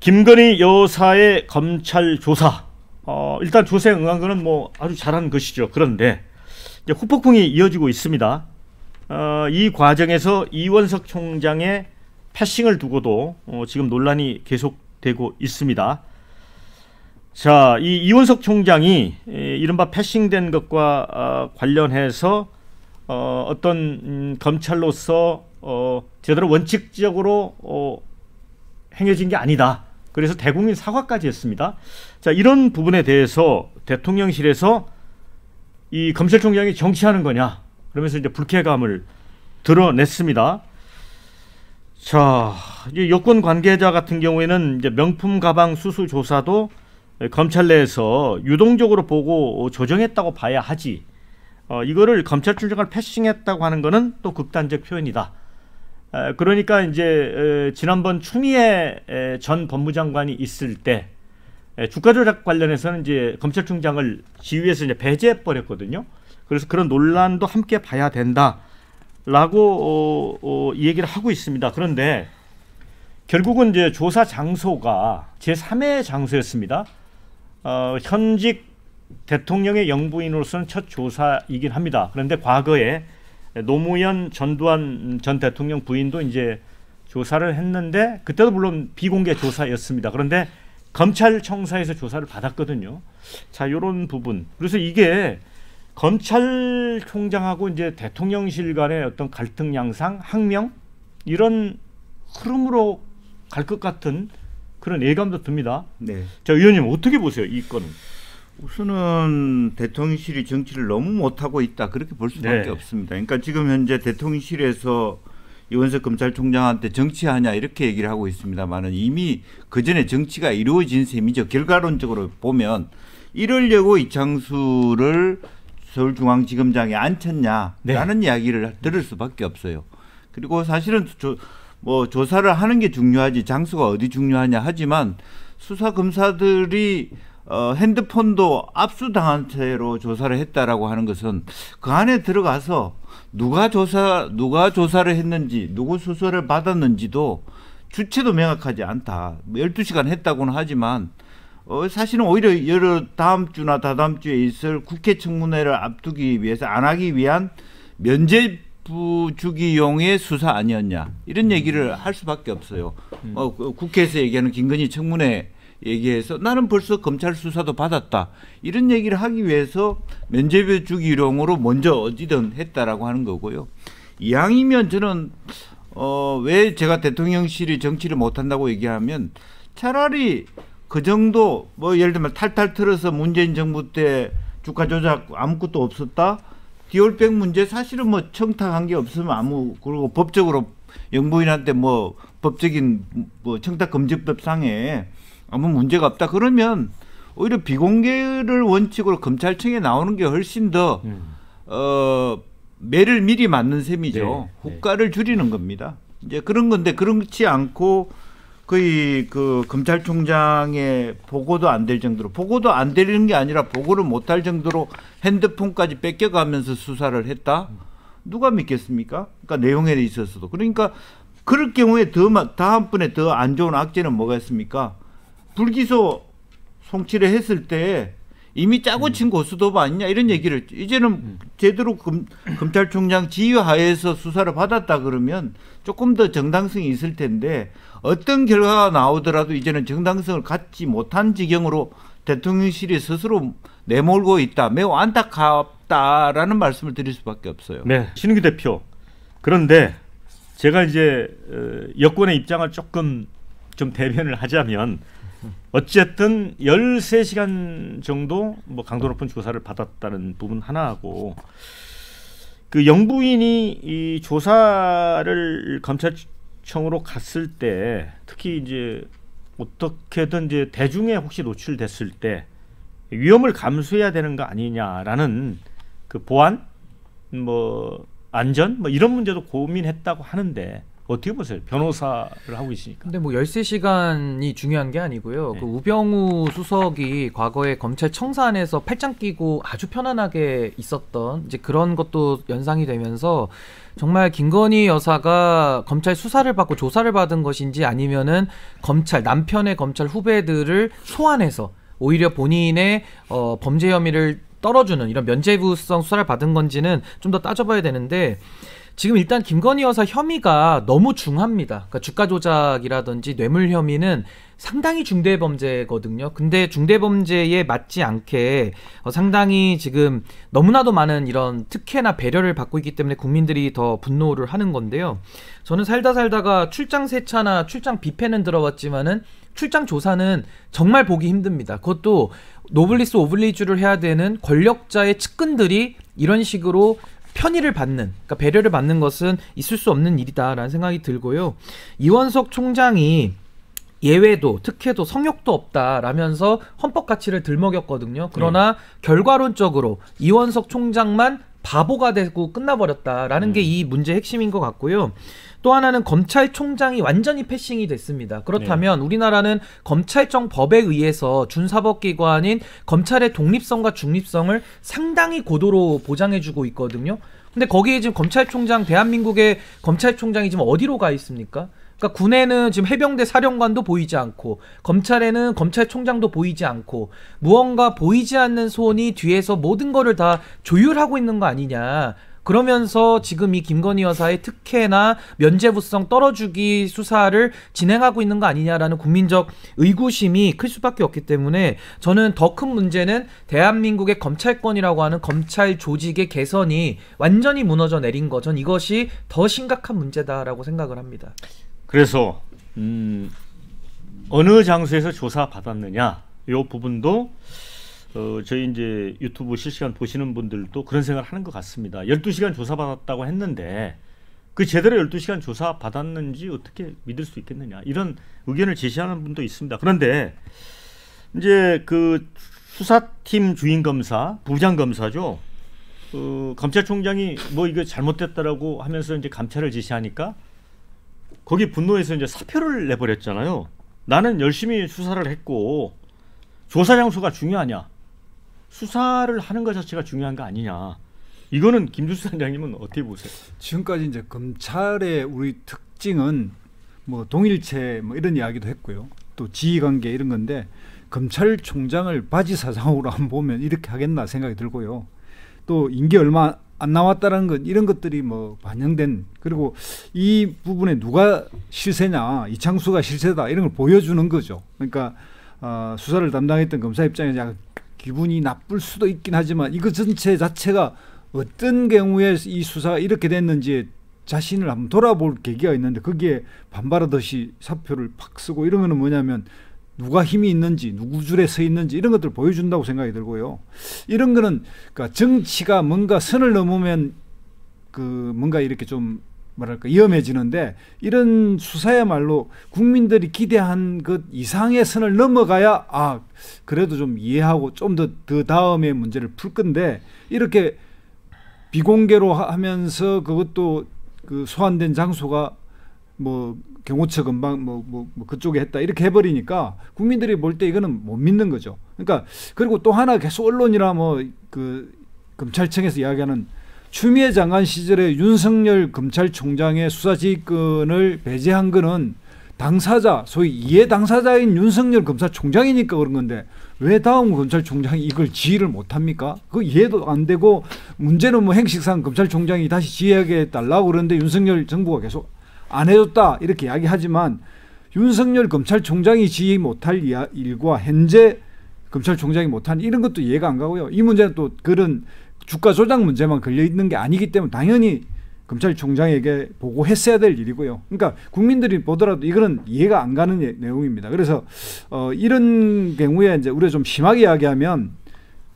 김건희 여사의 검찰 조사. 어, 일단 조사에 응한 거는 뭐 아주 잘한 것이죠. 그런데 이제 후폭풍이 이어지고 있습니다. 어, 이 과정에서 이원석 총장의 패싱을 두고도 어, 지금 논란이 계속되고 있습니다. 자, 이 이원석 총장이 에, 이른바 패싱된 것과 어, 관련해서 어, 어떤 음, 검찰로서 어, 제대로 원칙적으로 어, 행해진 게 아니다. 그래서 대국민 사과까지 했습니다. 자, 이런 부분에 대해서 대통령실에서 이 검찰총장이 정치하는 거냐? 그러면서 이제 불쾌감을 드러냈습니다. 자, 이 여권 관계자 같은 경우에는 이제 명품 가방 수수 조사도 검찰 내에서 유동적으로 보고 조정했다고 봐야 하지. 어, 이거를 검찰총장을 패싱했다고 하는 거는 또 극단적 표현이다. 에, 그러니까 이제 에, 지난번 추미애 에, 전 법무장관이 있을 때 에, 주가 조작 관련해서는 이제 검찰총장을 지휘에서 이제 배제해 버렸거든요. 그래서 그런 논란도 함께 봐야 된다라고 어, 어, 이 얘기를 하고 있습니다. 그런데 결국은 이제 조사 장소가 제 3의 장소였습니다. 어, 현직 대통령의 영부인으로서는 첫 조사이긴 합니다. 그런데 과거에 노무현 전두환 전 대통령 부인도 이제 조사를 했는데 그때도 물론 비공개 조사였습니다. 그런데 검찰청사에서 조사를 받았거든요. 자, 이런 부분. 그래서 이게 검찰총장하고 이제 대통령실 간의 어떤 갈등 양상, 항명 이런 흐름으로 갈 것 같은 그런 예감도 듭니다. 네. 자, 의원님 어떻게 보세요? 이 건은? 우선은 대통령실이 정치를 너무 못하고 있다 그렇게 볼 수밖에 네. 없습니다. 그러니까 지금 현재 대통령실에서 이원석 검찰총장한테 정치하냐 이렇게 얘기를 하고 있습니다만은 이미 그 전에 정치가 이루어진 셈이죠. 결과론적으로 보면 이러려고 이창수를 서울중앙지검장에 앉혔냐라는 이야기를 들을 수밖에 없어요. 그리고 사실은 조, 뭐 조사를 하는 게 중요하지 장소가 어디 중요하냐 하지만 수사 검사들이 어, 핸드폰도 압수당한 채로 조사를 했다라고 하는 것은 그 안에 들어가서 누가 조사 누가 조사를 했는지 누구 수사를 받았는지도 주체도 명확하지 않다. 뭐 12시간 했다고는 하지만 어, 사실은 오히려 여러 다음 주나 다다음 주에 있을 국회 청문회를 앞두기 위해서 안 하기 위한 면제 부 주기용의 수사 아니었냐 이런 얘기를 할 수밖에 없어요. 어, 그 국회에서 얘기하는 김건희 청문회 얘기해서 나는 벌써 검찰 수사도 받았다 이런 얘기를 하기 위해서 면제부 주기용으로 먼저 어디든 했다라고 하는 거고요. 이왕이면 저는 어, 왜 제가 대통령실이 정치를 못한다고 얘기하면 차라리 그 정도 뭐 예를 들면 탈탈 틀어서 문재인 정부 때 주가 조작 아무것도 없었다. 디올백 문제 사실은 뭐 청탁한 게 없으면 아무 그리고 법적으로 영부인한테 뭐 법적인 뭐 청탁 금지법 상에 아무 문제가 없다 그러면 오히려 비공개를 원칙으로 검찰청에 나오는 게 훨씬 더 음. 어, 매를 미리 맞는 셈이죠. 네, 네. 후가를 줄이는 겁니다. 이제 그런 건데 그렇지 않고 거의 그 검찰총장의 보고도 안 될 정도로 보고도 안 되는 게 아니라 보고를 못 할 정도로 핸드폰까지 뺏겨가면서 수사를 했다. 누가 믿겠습니까? 그러니까 내용에 있어서도 그러니까 그럴 경우에 더 마- 다음번에 더 안 좋은 악재는 뭐가 있습니까? 불기소 송치를 했을 때 이미 짜고 친 고수도부 아니냐 이런 얘기를 이제는 제대로 검, 검찰총장 지휘하에서 수사를 받았다 그러면 조금 더 정당성이 있을 텐데 어떤 결과가 나오더라도 이제는 정당성을 갖지 못한 지경으로 대통령실이 스스로 내몰고 있다 매우 안타깝다라는 말씀을 드릴 수밖에 없어요. 네, 신은규 대표. 그런데 제가 이제 어, 여권의 입장을 조금 좀 대변을 하자면 어쨌든 13시간 정도 뭐 강도 높은 조사를 받았다는 부분 하나하고 그 영부인이 이 조사를 검찰청으로 갔을 때 특히 이제 어떻게든 이제 대중에 혹시 노출됐을 때 위험을 감수해야 되는 거 아니냐라는 그 보안 뭐 안전 뭐 이런 문제도 고민했다고 하는데 어떻게 보세요? 변호사를 하고 있으니까. 근데 뭐 13시간이 중요한 게 아니고요. 네. 그 우병우 수석이 과거에 검찰 청사안에서 팔짱 끼고 아주 편안하게 있었던 이제 그런 것도 연상이 되면서 정말 김건희 여사가 검찰 수사를 받고 조사를 받은 것인지 아니면은 검찰 남편의 검찰 후배들을 소환해서 오히려 본인의 어, 범죄 혐의를 떨어주는 이런 면죄부성 수사를 받은 건지는 좀 더 따져봐야 되는데 지금 일단 김건희 여사 혐의가 너무 중합니다. 그러니까 주가 조작이라든지 뇌물 혐의는 상당히 중대 범죄거든요. 근데 중대 범죄에 맞지 않게 어, 상당히 지금 너무나도 많은 이런 특혜나 배려를 받고 있기 때문에 국민들이 더 분노를 하는 건데요. 저는 살다 살다가 출장 세차나 출장 뷔페는 들어봤지만은 출장 조사는 정말 보기 힘듭니다. 그것도 노블리스 오블리주를 해야 되는 권력자의 측근들이 이런 식으로 편의를 받는, 그러니까 배려를 받는 것은 있을 수 없는 일이다라는 생각이 들고요. 이원석 총장이 예외도 특혜도 성역도 없다라면서 헌법 가치를 들먹였거든요. 그러나 결과론적으로 이원석 총장만 바보가 되고 끝나버렸다라는 게 이 문제의 핵심인 것 같고요. 또 하나는 검찰총장이 완전히 패싱이 됐습니다. 그렇다면 우리나라는 검찰청 법에 의해서 준사법기관인 검찰의 독립성과 중립성을 상당히 고도로 보장해주고 있거든요. 근데 거기에 지금 검찰총장 대한민국의 검찰총장이 지금 어디로 가 있습니까? 그러니까 군에는 지금 해병대 사령관도 보이지 않고 검찰에는 검찰총장도 보이지 않고 무언가 보이지 않는 손이 뒤에서 모든 거를 다 조율하고 있는 거 아니냐. 그러면서 지금 이 김건희 여사의 특혜나 면죄부성 떨어주기 수사를 진행하고 있는 거 아니냐라는 국민적 의구심이 클 수밖에 없기 때문에 저는 더 큰 문제는 대한민국의 검찰권이라고 하는 검찰 조직의 개선이 완전히 무너져 내린 거. 전 이것이 더 심각한 문제다라고 생각을 합니다. 그래서 음, 어느 장소에서 조사 받았느냐 이 부분도 어, 저희 이제 유튜브 실시간 보시는 분들도 그런 생각을 하는 것 같습니다. 12시간 조사 받았다고 했는데 그 제대로 12시간 조사 받았는지 어떻게 믿을 수 있겠느냐 이런 의견을 제시하는 분도 있습니다. 그런데 이제 그 수사팀 주인 검사, 부장 검사죠. 어, 검찰총장이 뭐 이거 잘못됐다라고 하면서 이제 감찰을 지시하니까 거기 분노해서 이제 사표를 내버렸잖아요. 나는 열심히 수사를 했고 조사 장소가 중요하냐? 수사를 하는 것 자체가 중요한 거 아니냐? 이거는 김주수 단장님은 어떻게 보세요? 지금까지 이제 검찰의 우리 특징은 뭐 동일체 뭐 이런 이야기도 했고요. 또 지휘관계 이런 건데 검찰총장을 바지 사장으로 한번 보면 이렇게 하겠나 생각이 들고요. 또 임기 얼마 안 남았다는 것 이런 것들이 뭐 반영된 그리고 이 부분에 누가 실세냐 이창수가 실세다 이런 걸 보여주는 거죠. 그러니까 어, 수사를 담당했던 검사 입장에서 기분이 나쁠 수도 있긴 하지만 이거 전체 자체가 어떤 경우에 이 수사가 이렇게 됐는지 자신을 한번 돌아볼 계기가 있는데 거기에 반발하듯이 사표를 팍 쓰고 거는 뭐냐면 누가 힘이 있는지 누구 줄에 서 있는지 이런 것들을 보여준다고 생각이 들고요. 이런 거는 그러니까 정치가 뭔가 선을 넘으면 그 뭔가 이렇게 좀 뭐랄까 위험해지는데 이런 수사야말로 국민들이 기대한 것 이상의 선을 넘어가야 아 그래도 좀 이해하고 좀 더 그 다음에 문제를 풀 건데 이렇게 비공개로 하- 하면서 그것도 그 소환된 장소가 뭐 경호처 근방 뭐, 뭐, 뭐 그쪽에 했다 이렇게 해버리니까 국민들이 볼 때 이거는 못 믿는 거죠. 그러니까 그리고 또 하나 계속 언론이나 뭐 그 검찰청에서 이야기하는 추미애 장관 시절에 윤석열 검찰총장의 수사지휘권을 배제한 거는 당사자 소위 이해 당사자인 윤석열 검찰총장이니까 그런 건데 왜 다음 검찰총장이 이걸 지휘를 못합니까? 그 이해도 안 되고 문제는 뭐 행식상 검찰총장이 다시 지휘하게 달라고 그러는데 윤석열 정부가 계속 안 해줬다 이렇게 이야기하지만 윤석열 검찰총장이 지휘 못할 일과 현재 검찰총장이 못한 이런 것도 이해가 안 가고요. 이 문제는 또 그런 주가 조작 문제만 걸려 있는 게 아니기 때문에 당연히 검찰총장에게 보고했어야 될 일이고요. 그러니까 국민들이 보더라도 이거는 이해가 안 가는 예- 내용입니다. 그래서 어, 이런 경우에 이제 우리가 좀 심하게 이야기하면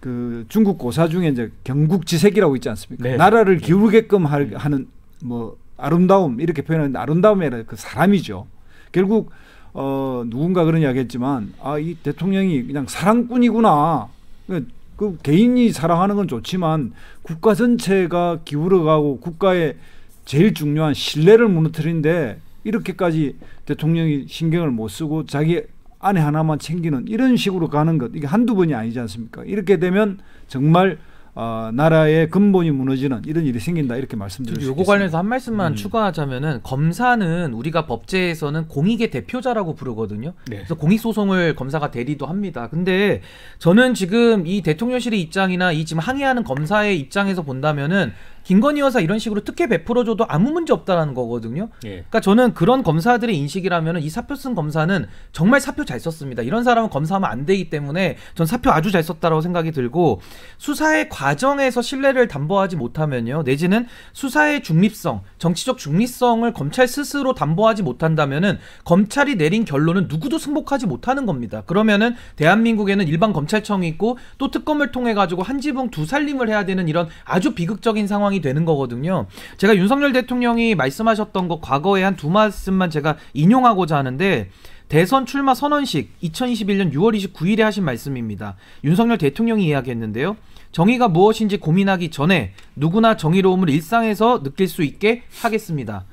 그 중국 고사 중에 이제 경국지색이라고 있지 않습니까? 네. 나라를 기울게끔 할- 하는 뭐 아름다움 이렇게 표현하는데 아름다움이 아니라 그 사람이죠. 결국 어 누군가 그런 이야기했지만 아 이 대통령이 그냥 사랑꾼이구나. 그, 그 개인이 사랑하는 건 좋지만 국가 전체가 기울어가고 국가의 제일 중요한 신뢰를 무너뜨리는데 이렇게까지 대통령이 신경을 못 쓰고 자기 아내 하나만 챙기는 이런 식으로 가는 것 이게 한두 번이 아니지 않습니까? 이렇게 되면 정말 어, 나라의 근본이 무너지는 이런 일이 생긴다 이렇게 말씀드릴 수 요거 있겠습니다. 관련해서 한 말씀만 음. 추가하자면은 검사는 우리가 법제에서는 공익의 대표자라고 부르거든요. 네. 그래서 공익 소송을 검사가 대리도 합니다. 근데 저는 지금 이 대통령실의 입장이나 이 지금 항의하는 검사의 입장에서 본다면은 김건희 여사 이런 식으로 특혜 베풀어줘도 아무 문제 없다라는 거거든요. 예. 그러니까 저는 그런 검사들의 인식이라면 이 사표 쓴 검사는 정말 사표 잘 썼습니다. 이런 사람은 검사하면 안 되기 때문에 전 사표 아주 잘 썼다라고 생각이 들고 수사의 과정에서 신뢰를 담보하지 못하면요. 내지는 수사의 중립성, 정치적 중립성을 검찰 스스로 담보하지 못한다면은 검찰이 내린 결론은 누구도 승복하지 못하는 겁니다. 그러면은 대한민국에는 일반 검찰청이 있고 또 특검을 통해 가지고 한 지붕 두 살림을 해야 되는 이런 아주 비극적인 상황이 되는 거거든요. 제가 윤석열 대통령이 말씀하셨던 거 과거에 한 두 말씀만 제가 인용하고자 하는데 대선 출마 선언식 2021년 6월 29일에 하신 말씀입니다. 윤석열 대통령이 이야기했는데요. 정의가 무엇인지 고민하기 전에 누구나 정의로움을 일상에서 느낄 수 있게 하겠습니다.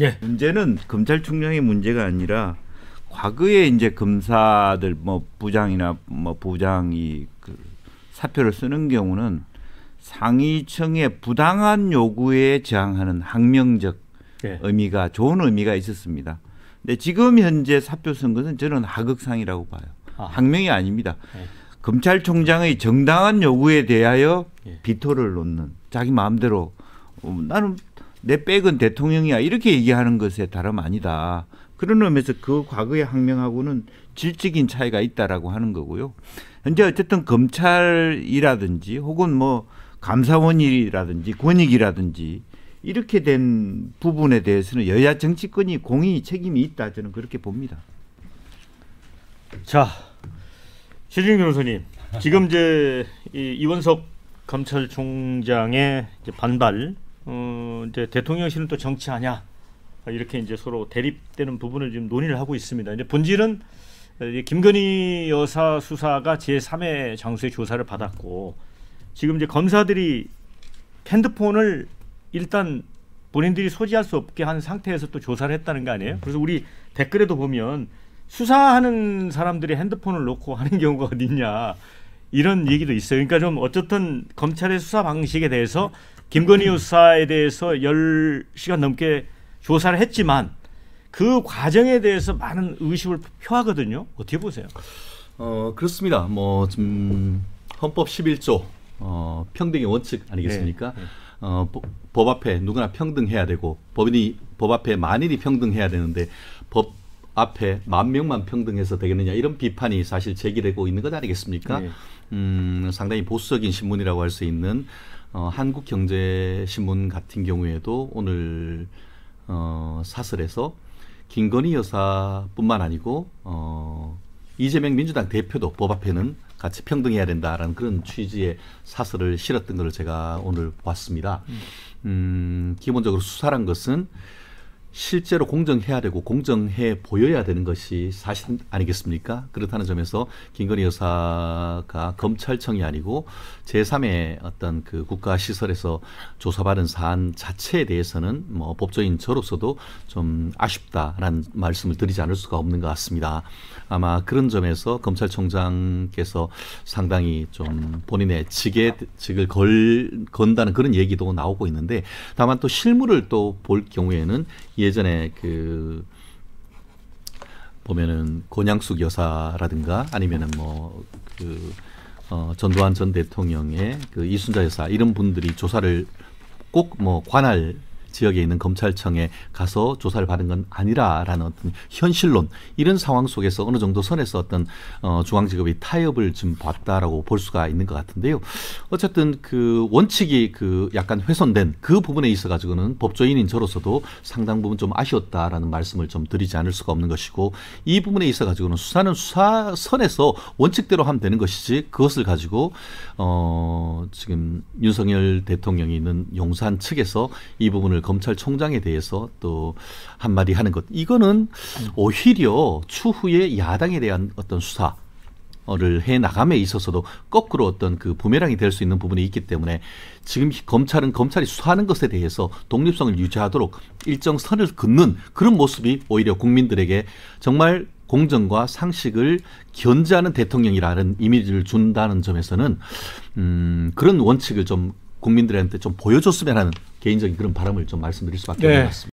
예. 문제는 검찰총장의 문제가 아니라 과거에 이제 검사들 뭐 부장이나 뭐 부장이 그 사표를 쓰는 경우는 상위층의 부당한 요구에 저항하는 항명적 예. 의미가 좋은 의미가 있었습니다. 근데 지금 현재 사표 쓴 것은 저는 하극상이라고 봐요. 아. 항명이 아닙니다. 예. 검찰총장의 정당한 요구에 대하여 예. 비토를 놓는 자기 마음대로 어, 나는 내 백은 대통령이야 이렇게 얘기하는 것에 다름 아니다. 그런 의미에서 그 과거의 항명하고는 질적인 차이가 있다라고 하는 거고요. 현재 어쨌든 검찰이라든지 혹은 뭐 감사원이라든지 권익이라든지 이렇게 된 부분에 대해서는 여야 정치권이 공이 책임이 있다 저는 그렇게 봅니다. 자, 최진 변호사님, 지금 이제 이 이원석 검찰총장의 이제 반발, 어, 이제 대통령실은 또 정치하냐 이렇게 이제 서로 대립되는 부분을 지금 논의를 하고 있습니다. 이제 본질은 이 김건희 여사 수사가 제 3회 장소의 조사를 받았고 지금 이제 검사들이 핸드폰을 일단 본인들이 소지할 수 없게 한 상태에서 또 조사를 했다는 거 아니에요? 그래서 우리 댓글에도 보면 수사하는 사람들이 핸드폰을 놓고 하는 경우가 어딨냐 이런 얘기도 있어요. 그러니까 좀 어쨌든 검찰의 수사 방식에 대해서 김건희 여사에 대해서 10시간 넘게 조사를 했지만 그 과정에 대해서 많은 의심을 표하거든요. 어떻게 보세요? 어 그렇습니다. 뭐좀 헌법 11조 어, 평등의 원칙 아니겠습니까? 네, 네. 어, 법, 법 앞에 누구나 평등해야 되고 법인이 법 앞에 만인이 평등해야 되는데 법 앞에 만 명만 평등해서 되겠느냐 이런 비판이 사실 제기되고 있는 것 아니겠습니까? 네. 음, 상당히 보수적인 신문이라고 할 수 있는 어, 한국경제신문 같은 경우에도 오늘 어, 사설에서 김건희 여사뿐만 아니고 어, 이재명 민주당 대표도 법 앞에는 같이 평등해야 된다라는 그런 취지의 사설을 실었던 것을 제가 오늘 봤습니다. 음, 기본적으로 수사란 것은 실제로 공정해야 되고 공정해 보여야 되는 것이 사실 아니겠습니까? 그렇다는 점에서 김건희 여사가 검찰청이 아니고 제3의 어떤 그 국가 시설에서 조사받은 사안 자체에 대해서는 뭐 법조인 저로서도 좀 아쉽다라는 말씀을 드리지 않을 수가 없는 것 같습니다. 아마 그런 점에서 검찰총장께서 상당히 좀 본인의 직에 직을 걸 건다는 그런 얘기도 나오고 있는데 다만 또 실물을 또 볼 경우에는 예전에 그 보면은 권양숙 여사라든가 아니면은 뭐그 어, 전두환 전 대통령의 그 이순자 여사 이런 분들이 조사를 꼭 뭐 관할 지역에 있는 검찰청에 가서 조사를 받은 건 아니라라는 어떤 현실론 이런 상황 속에서 어느 정도 선에서 어떤 어, 중앙지검이 타협을 좀 봤다라고 볼 수가 있는 것 같은데요. 어쨌든 그 원칙이 그 약간 훼손된 그 부분에 있어 가지고는 법조인인 저로서도 상당 부분 좀 아쉬웠다라는 말씀을 좀 드리지 않을 수가 없는 것이고 이 부분에 있어 가지고는 수사는 수사 선에서 원칙대로 하면 되는 것이지 그것을 가지고 어 지금 윤석열 대통령이 있는 용산 측에서 이 부분을 검찰총장에 대해서 또 한마디 하는 것. 이거는 오히려 추후에 야당에 대한 어떤 수사 를해 나감에 있어서도 거꾸로 어떤 그 부메랑이 될 수 있는 부분이 있기 때문에 지금 검찰은 검찰이 수사하는 것에 대해서 독립성을 유지하도록 일정 선을 긋는 그런 모습이 오히려 국민들에게 정말 공정과 상식을 견제하는 대통령이라는 이미지를 준다는 점에서는 음, 그런 원칙을 좀 국민들한테 좀 보여줬으면 하는 개인적인 그런 바람을 좀 말씀드릴 수밖에 없는 것 같습니다.